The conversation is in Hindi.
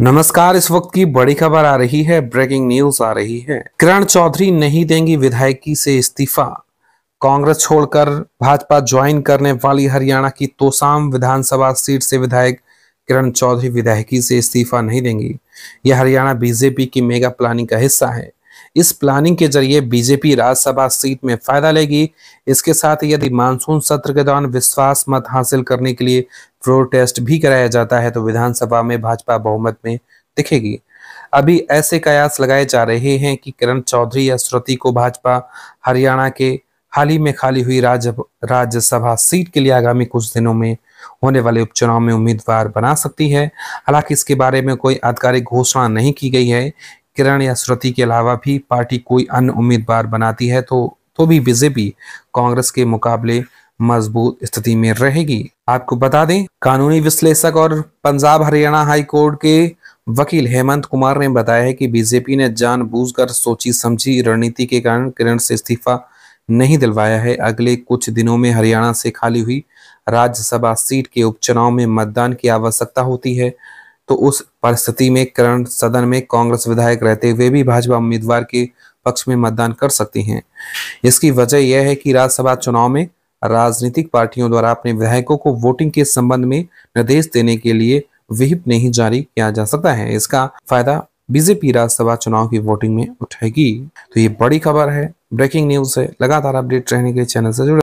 नमस्कार, इस वक्त की बड़ी खबर आ रही है ब्रेकिंग न्यूज़ आ रही है। किरण चौधरी नहीं देंगी विधायकी से इस्तीफा। कांग्रेस छोड़कर भाजपा ज्वाइन करने वाली हरियाणा की तोसाम विधानसभा सीट से विधायक किरण चौधरी विधायकी से इस्तीफा नहीं देंगी। यह हरियाणा बीजेपी की मेगा प्लानिंग का हिस्सा है। इस प्लानिंग के ज़रिए बीजेपी राज्यसभा सीट में फ़ायदा लेगी। इसके साथ यदि मानसून सत्र के दौरान विश्वास मत हासिल करने के लिए प्रोटेस्ट भी कराया जाता है तो विधानसभा में भाजपा बहुमत में दिखेगी। अभी ऐसे कयास लगाए जा रहे हैं कि किरण चौधरी या श्रुति को भाजपा हरियाणा के हाल ही में खाली हुई राज्य, राज्यसभा सीट के लिए आगामी कुछ दिनों में होने वाले उपचुनाव में उम्मीदवार बना सकती है। हालाँकि इसके बारे में कोई आधिकारिक घोषणा नहीं की गई है किरण या श्रुति के अलावा भी पार्टी कोई अन्य उम्मीदवार बनाती है तो तो भी बीजेपी कांग्रेस के मुकाबले मज़बूत स्थिति में रहेगी। आपको बता दें, कानूनी विश्लेषक और पंजाब हरियाणा हाई कोर्ट के वकील हेमंत कुमार ने बताया है कि बीजेपी ने जानबूझकर सोची समझी रणनीति के कारण किरण से इस्तीफा नहीं दिलवाया है। अगले कुछ दिनों में हरियाणा से खाली हुई राज्यसभा सीट के उपचुनाव में मतदान की आवश्यकता होती है। तो उस परिस्थिति में करण सदन में कांग्रेस विधायक रहते हुए भी भाजपा उम्मीदवार के पक्ष में मतदान कर सकती हैं। इसकी वजह यह है कि राज्यसभा चुनाव में राजनीतिक पार्टियों द्वारा अपने विधायकों को वोटिंग के संबंध में निर्देश देने के लिए विहिप नहीं जारी किया जा सकता है। इसका फ़ायदा बीजेपी राज्यसभा चुनाव की वोटिंग में उठाएगी। तो ये बड़ी खबर है। ब्रेकिंग न्यूज़ है। लगातार अपडेट रहने के चैनल से जुड़े